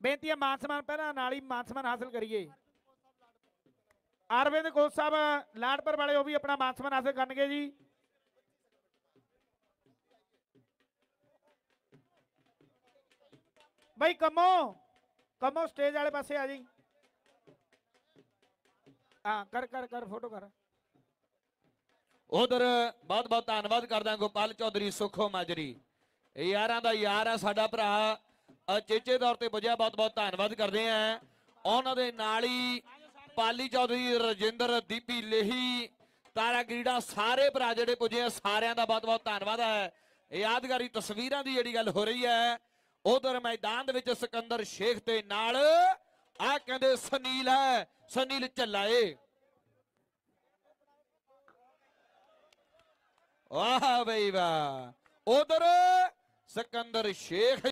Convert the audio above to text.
ਬੇਨਤੀ ਹੈ ਮਾਨ ਸਨਮਾਨ ਪਹਿਲਾਂ ਨਾਲ ਹੀ ਮਾਨ ਸਨਮਾਨ ਹਾਸਲ ਕਰੀਏ। ਅਰਵਿੰਦ ਕੋਚ ਸਾਹਿਬ ਲਾੜਪੁਰ ਵਾਲੇ ਉਹ ਵੀ ਆਪਣਾ ਮਾਨ ਸਨਮਾਨ ਹਾਸਲ ਕਰਨਗੇ ਜੀ। ਬਈ ਕੰਮੋ ਕੰਮੋ ਸਟੇਜ ਵਾਲੇ ਪਾਸੇ ਆ ਜੀ। ਹਾਂ, ਕਰ ਕਰ ਕਰ ਫੋਟੋ ਕਰ। ਉਧਰ ਬਹੁਤ ਬਹੁਤ ਧੰਨਵਾਦ ਕਰਦਾ ਗੋਪਾਲ ਚੌਧਰੀ ਸੁਖੋ ਮਾਜਰੀ। ਯਾਰਾਂ ਦਾ ਯਾਰ ਆ, ਸਾਡਾ ਭਰਾ ਚੇਚੇ ਤੌਰ ਤੇ ਪੁੱਜਿਆ ਬਹੁਤ ਬਹੁਤ ਧੰਨਵਾਦ ਕਰਦੇ ਆ। ਉਹਨਾਂ ਦੇ ਨਾਲ ਹੀ ਪਾਲੀ ਚੌਧਰੀ ਰਜਿੰਦਰ, ਦੀਪੀ ਲੇਹੀ, ਤਾਰਾ ਗਰੀੜਾ ਸਾਰੇ ਭਰਾ ਜਿਹੜੇ ਪੁੱਜੇ ਆ, ਸਾਰਿਆਂ ਦਾ ਬਹੁਤ ਬਹੁਤ ਧੰਨਵਾਦ ਹੈ। ਯਾਦਗਾਰੀ ਤਸਵੀਰਾਂ ਦੀ ਜਿਹੜੀ ਗੱਲ ਹੋ ਰਹੀ ਹੈ, ਉਧਰ ਮੈਦਾਨ ਦੇ ਵਿੱਚ ਸਿਕੰਦਰ ਸ਼ੇਖ ਦੇ ਨਾਲ, ਆ ਕਹਿੰਦੇ ਸੁਨੀਲ ਹੈ, ਸੁਨੀਲ ਝੱਲਾਏ। ਵਾਹ ਬਈ ਵਾਹ, ਉਧਰ ਸਿਕੰਦਰ ਸ਼ੇਖ